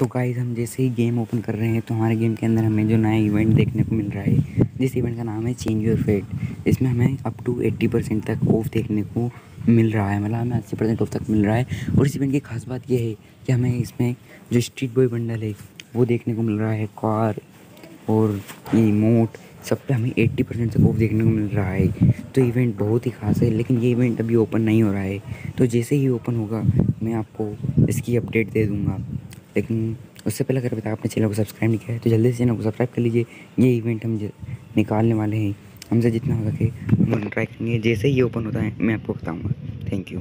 तो गाइस हम जैसे ही गेम ओपन कर रहे हैं तो हमारे गेम के अंदर हमें जो नया इवेंट देखने को मिल रहा है, जिस इवेंट का नाम है चेंज योर फेट इसमें हमें अप टू एट्टी परसेंट तक ऑफ़ देखने को मिल रहा है मतलब हमें अस्सी परसेंट ऑफ़ तक मिल रहा है। और इस इवेंट की खास बात यह है कि हमें इसमें जो स्ट्रीट बॉय बंडल है, वो देखने को मिल रहा है कार और इमोट सब पे हमें एट्टी परसेंट तक ऑफ़ देखने को मिल रहा है। तो इवेंट बहुत ही खास है, लेकिन ये इवेंट अभी ओपन नहीं हो रहा है। तो जैसे ही ओपन होगा, मैं आपको इसकी अपडेट दे दूँगा। लेकिन उससे पहले अगर आपने चैनल को सब्सक्राइब नहीं किया है तो जल्दी से चैनल को सब्सक्राइब कर लीजिए। ये इवेंट हम निकालने वाले हैं। हमसे जितना हो सके हम ट्राई करेंगे। जैसे ही ओपन होता है, मैं आपको बताऊँगा। Thank you